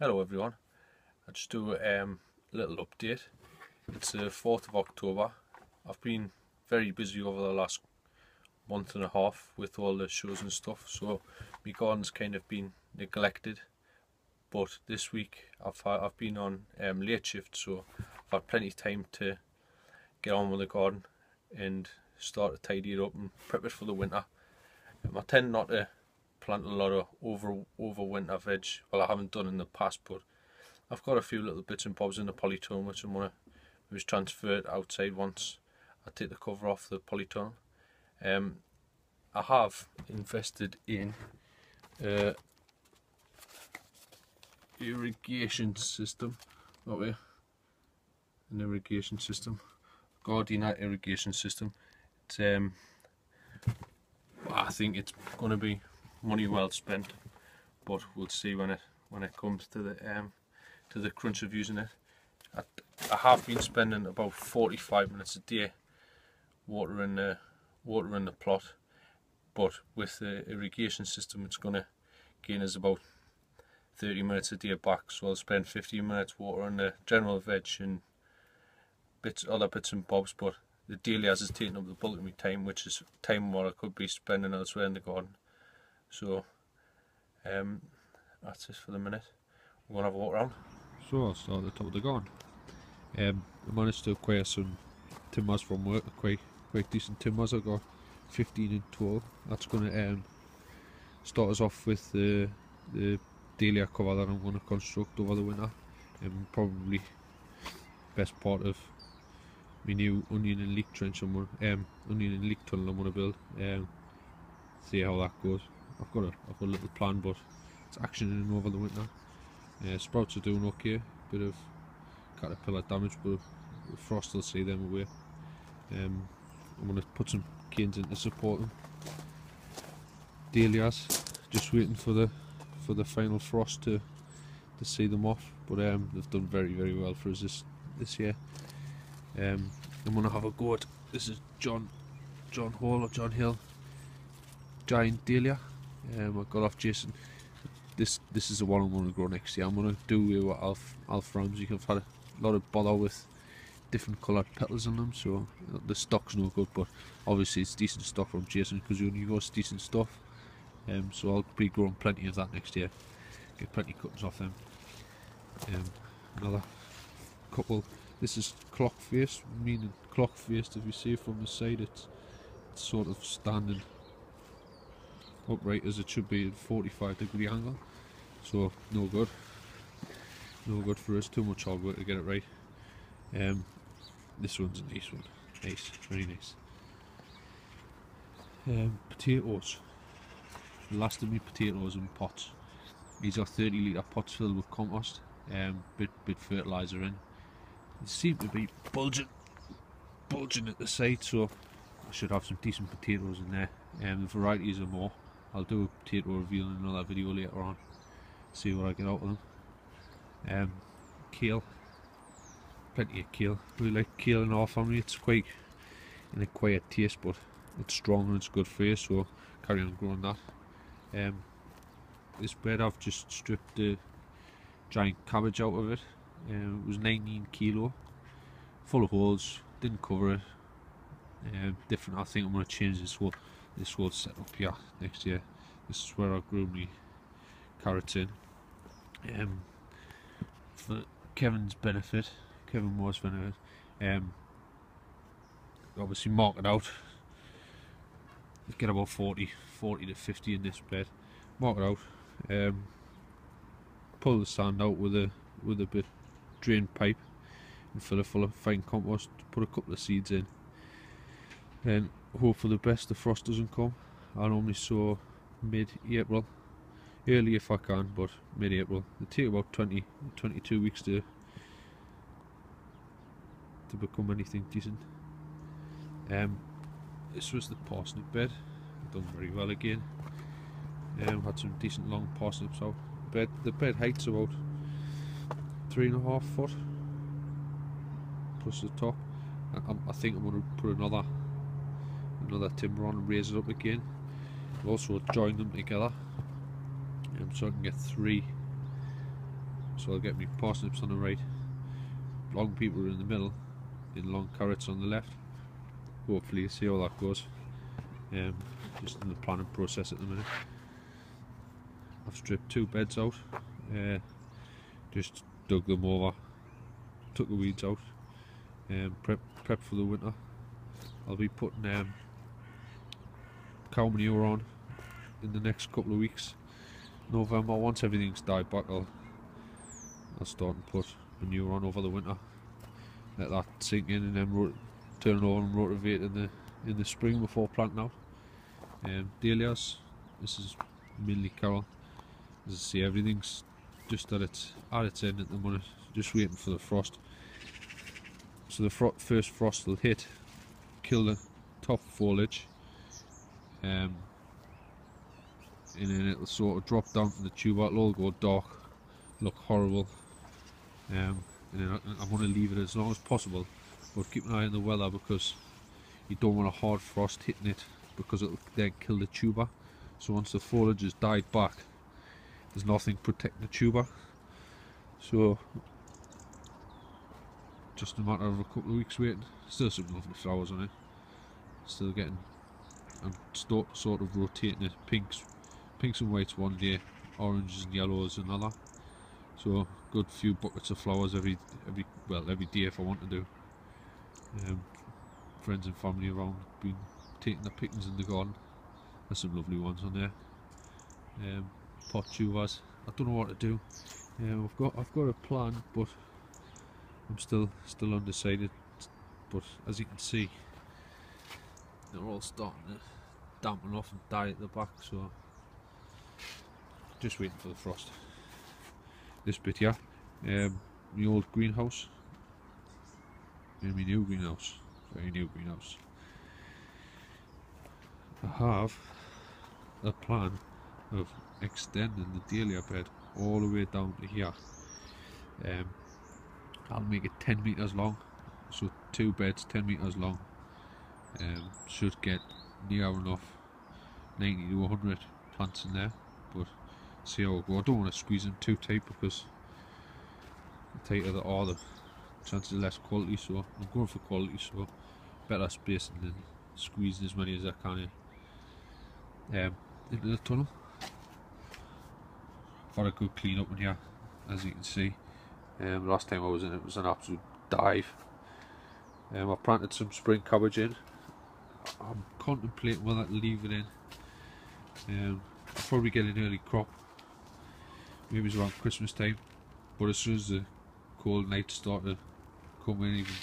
Hello everyone, I'll just do um, a little update. It's the 4th of October. I've been very busy over the last month and a half with all the shows and stuff so my garden's kind of been neglected but this week I've, I've been on um, late shift so I've had plenty of time to get on with the garden and start to tidy it up and prep it for the winter. Um, I tend not to plant a lot of over over winter veg. Well, I haven't done in the past, but I've got a few little bits and bobs in the polytunnel which I'm gonna just transfer it outside once I take the cover off the polytunnel. Um, I have invested in uh, irrigation system. Way, an irrigation system, Gardena irrigation system. It's um, I think it's going to be money well spent but we'll see when it when it comes to the um, to the crunch of using it. I, I have been spending about 45 minutes a day watering the watering the plot but with the irrigation system it's going to gain us about 30 minutes a day back. So I'll spend 15 minutes watering the general veg and bits other bits and bobs but the dahlias is taking up the bulk of my time which is time what I could be spending elsewhere in the garden So, um, that's it for the minute. We're going to have a walk around. So, I'll start at the top of the garden. Um, I managed to acquire some timbers from work, quite, quite decent timbers. I got 15 and 12. That's going to um, start us off with the, the dahlia cover that I'm going to construct over the winter. Um, probably best part of my new onion and leek trench I'm gonna, um, onion and leek tunnel I'm going to build. Um, see how that goes. I've got a, I've got a little plan, but it's actioning over the winter. Uh, sprouts are doing okay, bit of caterpillar damage, but frost will see them away. Um, I'm going to put some canes in to support them. Dahlias, just waiting for the for the final frost to to see them off, but um, they've done very very well for us this this year. Um, I'm going to have a go at this is John John Hall or John Hill giant dahlia um, I got off Jason. This this is the one I'm going to grow next year. I'm going to do what Alf Alf Ramsey. I've had a lot of bother with different coloured petals on them, so the stock's no good. But obviously it's decent stock from Jason because he only goes decent stuff. Um, so I'll be growing plenty of that next year. Get plenty of cuttings off them. Um, another couple. This is clock face, meaning clock faced. If you see from the side, it's, it's sort of standing upright as it should be at 45 degree angle. So no good. No good for us. Too much hard work to get it right. Um, this one's a nice one. Nice very nice. Um, potatoes. Last of me potatoes in pots. These are 30 litre pots filled with compost. Um, bit bit fertilizer in. They seem to be bulging bulging at the side so I should have some decent potatoes in there. Um, the varieties are more I'll do a potato reveal in another video later on. See what I get out of them. Um, kale. Plenty of kale. We like kale in our family. It's quite in a quiet taste but it's strong and it's good for you so carry on growing that. Um, this bed I've just stripped the giant cabbage out of it. Um, it was 19 kilo. Full of holes. Didn't cover it. Um, different I think I'm going to change this whole this will set up here next year. This is where I grew my carrot in. Um, for Kevin's benefit Kevin Moore's benefit um, obviously mark it out. Get about 40 40 to 50 in this bed. Mark it out. Um, pull the sand out with a with a bit drain pipe and fill it full of fine compost put a couple of seeds in. Then hope for the best the frost doesn't come. I normally sow mid-April. Early if I can but mid-April. It take about 20 22 weeks to to become anything decent. Um, this was the parsnip bed. Done very well again. Um, had some decent long parsnips out. Bed the bed height's about three and a half foot. Plus the top. I, I think I'm going to put another another timber on and raise it up again also join them together um, so I can get three so I'll get me parsnips on the right, long people in the middle, and long carrots on the left. Hopefully, you see how that goes. Um, just in the planning process at the minute. I've stripped two beds out, uh, just dug them over, took the weeds out, um, prep prep for the winter. I'll be putting um, manure on in the next couple of weeks. November, once everything's died back, I'll, I'll start and put manure on over the winter. Let that sink in and then turn it over and rotivate in the in the spring before planting out. Um, dahlias, this is mainly Carol. As I say, everything's just at its at its end at the moment, just waiting for the frost. So the first frost will hit, kill the top foliage, um, and then it'll sort of drop down from the tuber. It'll all go dark, look horrible. Um, and then I, I want to leave it as long as possible, but keep an eye on the weather because you don't want a hard frost hitting it because it'll then kill the tuber. So once the foliage has died back, there's nothing protecting the tuber. So just a matter of a couple of weeks waiting. Still some lovely flowers on it. Still getting, I'm sort of rotating it. Pinks, pinks and whites one day, oranges and yellows another. So good few buckets of flowers every every well every day if I want to do. Um, friends and family around been taking the pickings in the garden. There's some lovely ones on there. Um, pot tubers. I don't know what to do. Um, I've got I've got a plan, but I'm still still undecided. But as you can see, they're all starting to dampen off and die at the back. So just waiting for the frost. This bit here, um, the old greenhouse, and my new greenhouse, very new greenhouse. I have a plan of extending the dahlia bed all the way down to here. Um, I'll make it 10 meters long, so two beds 10 meters long. Um, should get near enough 90 to 100 plants in there, but see how it go. I don't want to squeeze them too tight because the tighter they are, the chances of less quality. So I'm going for quality, so better spacing than squeezing as many as I can in, um, into the tunnel. I've had a good clean up in here, as you can see. Um, last time I was in it was an absolute dive. Um, I planted some spring cabbage in. I'm contemplating whether to leave it in. Um, probably get an early crop. Maybe it's around Christmas time. But as soon as the cold nights start to come in even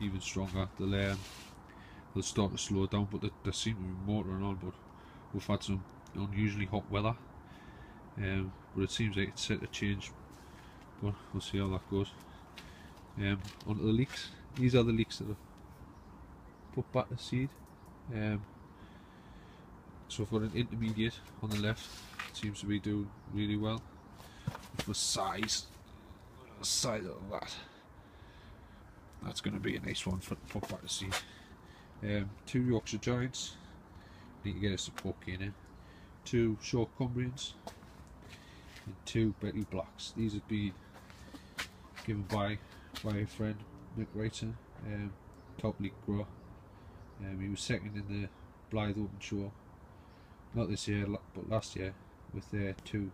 even stronger, they'll, um, they'll start to slow down. But they, they seem to be motoring on. But we've had some unusually hot weather. Um, but it seems like it's set to change but we'll see how that goes. Um, onto the leeks. These are the leeks that I've put back the seed. Um, so I've got an intermediate on the left. Seems to be doing really well. For size, the size of that. That's going to be a nice one for put back the seed. Um, two Yorkshire Giants. Need to get a support cane in. Two Short Cumbrians. And two Betty Blacks. These would be given by by a friend, Mick Wrighton, um, top leek grower. Um, he was second in the Blyth Open Show, not this year, but last year, with uh, two,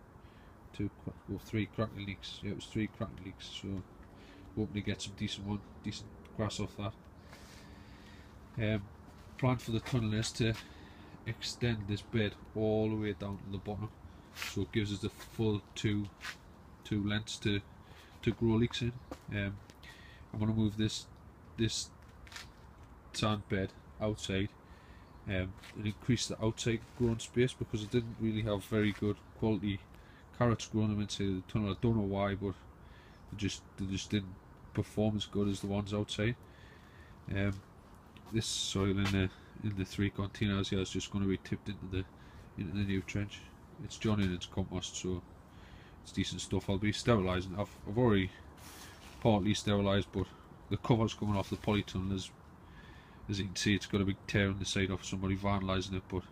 two, well, three Crackling leeks. Yeah, it was three Crackling leeks. So hoping to get some decent one, decent grass off that. Um, plan for the tunnel is to extend this bed all the way down to the bottom, so it gives us the full two, two lengths to to grow leeks in. Um, I'm going to move this this sand bed outside um, and increase the outside growing space because I didn't really have very good quality carrots growing them into the tunnel. I don't know why, but they just they just didn't perform as good as the ones outside. Um, this soil in the in the three containers here is just going to be tipped into the into the new trench. It's John Innes compost, so it's decent stuff. I'll be sterilising. I've, I've already partly sterilised, but the cover's coming off the polytunnel. As, as you can see, it's got a big tear on the side of somebody vandalising it, but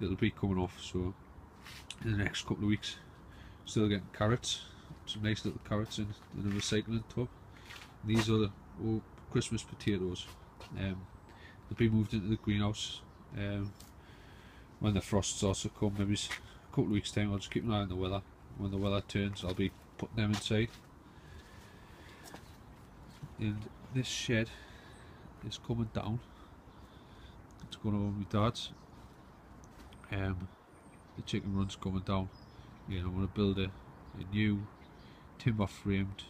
it'll be coming off. So in the next couple of weeks, still getting carrots. some nice little carrots in, in a recycling tub. These are the oh, Christmas potatoes. Um, they'll be moved into the greenhouse um, when the frost starts to come, maybe a couple of weeks time. I'll just keep an eye on the weather. When the weather turns, I'll be putting them inside. And this shed is coming down. It's going over my dad's. Um, the chicken run's coming down. Yeah, I'm going to build a, a new timber framed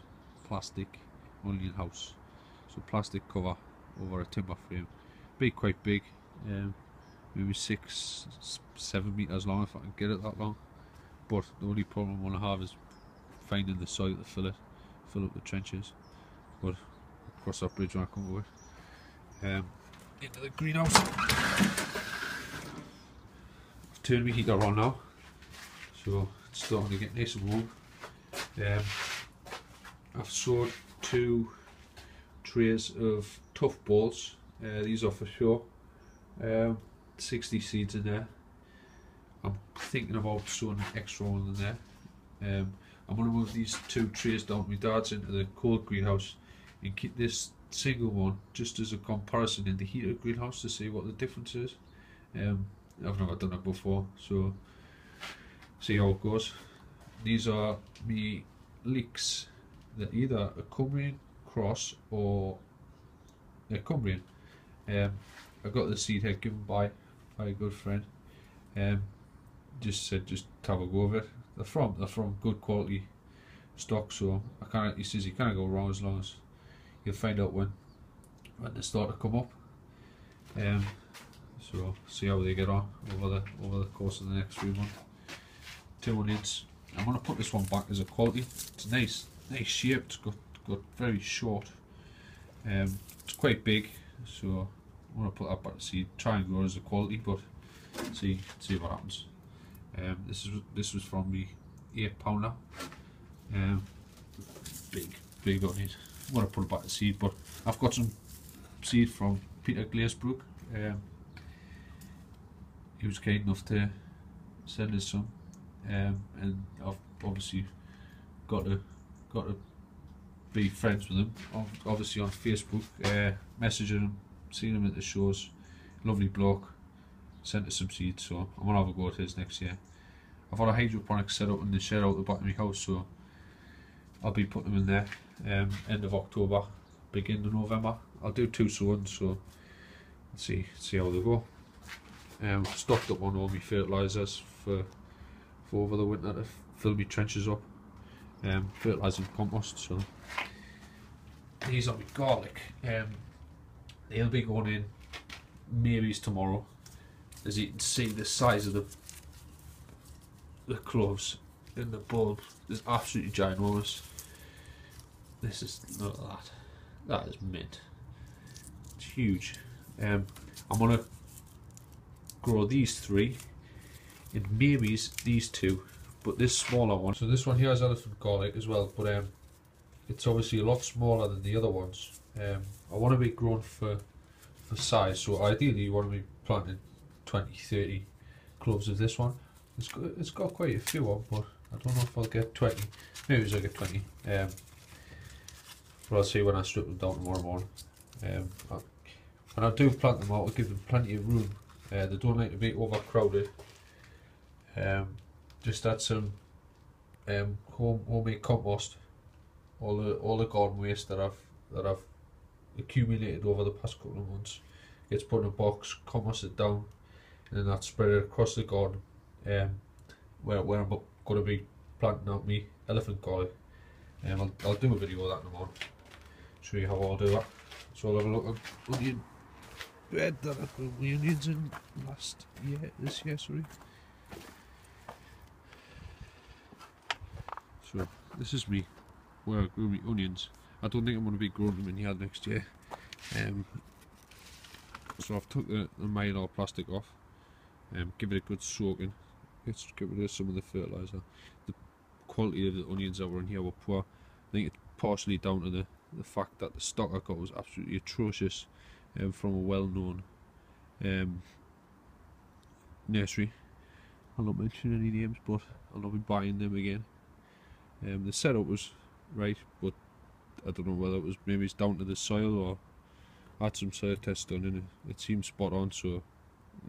plastic onion house. So plastic cover over a timber frame. Be quite big, um, maybe six, seven meters long if I can get it that long. But the only problem I'm going to have is finding the soil to fill it, fill up the trenches. But cross that bridge when I come over. Um, into the greenhouse. I've turned my heater on now, so it's starting to get nice and warm. Um, I've sewed two trays of Toughballs. Uh, these are for sure. Um, 60 seeds in there. I'm thinking about sewing an extra one in there. Um, I'm going to move these two trays down my dad's into the cold greenhouse and keep this single one just as a comparison in the heated greenhouse to see what the difference is. Um, I've never done it before, so see how it goes. These are me leeks. They're either a Cumbrian cross or a Cumbrian. Um, I got the seed head given by by a good friend. Um, just said just have a go of it. They're from they're from good quality stock, so I can't. He says you can't go wrong as long as you'll find out when when they start to come up. Um, so see how they get on over the over the course of the next few months. Two onions. I'm gonna put this one back as a quality. It's nice, nice shape. It's got got very short. Um, it's quite big, so I'm gonna put that back to seed. Try and grow as a quality, but see see what happens. Um, this is this was from the eight pounder. Um, big big onion. I'm gonna put it back to seed, but I've got some seed from Peter Glazebrook. Um, he was kind enough to send us some, um, and I've obviously got to got to be friends with him. Obviously on Facebook, uh, messaging him, seeing him at the shows. Lovely bloke. Sent us some seeds, so I'm gonna have a go at his next year. I've got a hydroponic set up in the shed out the back of my house, so I'll be putting them in there. Um, end of October, beginning of November. I'll do two sowings, so let's see see how they go. Um, stocked up on all my fertilisers for for over the winter to fill my trenches up. Um, fertilising compost. So these are my garlic. Um, they'll be going in maybe tomorrow. As you can see, the size of the the cloves in the bulb is absolutely ginormous. This is look at that. That is mint. It's huge. Um, I'm gonna grow these three and maybe these two, but this smaller one. So this one here is elephant garlic as well, but um, it's obviously a lot smaller than the other ones. Um, I want to be grown for for size, so ideally you want to be planting 20, 30 cloves of this one. It's got it's got quite a few on, but I don't know if I'll get 20. Maybe I'll get 20. Um, I'll see when I strip them down tomorrow morning. Um, I, when I do plant them out, I'll give them plenty of room. Uh, they don't like to be overcrowded. Um, just add some um, home homemade compost. All the all the garden waste that I've that I've accumulated over the past couple of months gets put in a box, composted down, and then that's spread it across the garden. Um, where where I'm going to be planting out me elephant garlic. Um, I'll, I'll do a video of that in a moment. Show you how I'll do that. So I'll have a look at onion bed that I put my onions in last year, this year, sorry. So this is me where I grew my onions. I don't think I'm going to be growing them in here next year. Um, so I've took the, the mylar plastic off, um, give it a good soaking, let's get rid of some of the fertiliser. The quality of the onions that were in here were poor. I think it's partially down to the, the fact that the stock I got was absolutely atrocious um, from a well-known um, nursery. I'll not mention any names, but I'll not be buying them again. Um, the setup was right, but I don't know whether it was maybe it's down to the soil or I had some soil tests done and it, it seemed spot on. So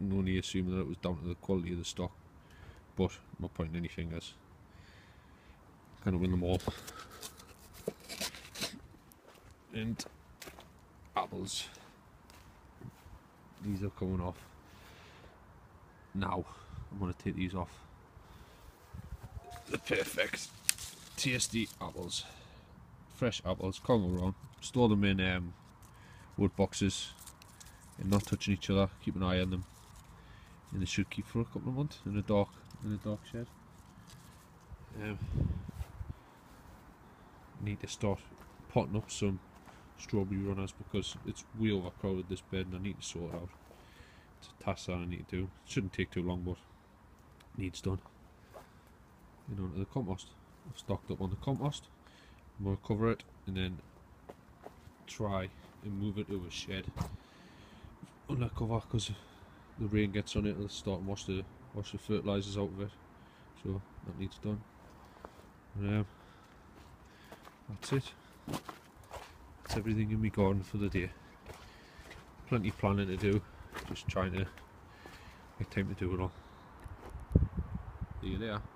I'm only assuming that it was down to the quality of the stock. But I'm not pointing any fingers. Kind of win them all. And apples. These are coming off. Now I'm going to take these off. The perfect tasty apples. Fresh apples, can't go wrong. Store them in um, wood boxes and not touching each other. Keep an eye on them. And they should keep for a couple of months in a dark in a dark shed. Um, need to start potting up some strawberry runners because it's way overcrowded this bed and I need to sort it out. It's a task that I need to do. It shouldn't take too long but needs done. And onto the compost. I've stocked up on the compost. I'm going to cover it and then try and move it to a shed under cover because the rain gets on it it'll start and wash the wash the fertilizers out of it so that needs done and, um, that's it that's everything in my garden for the day. Plenty planning to do. Just trying to make time to do it all. See you there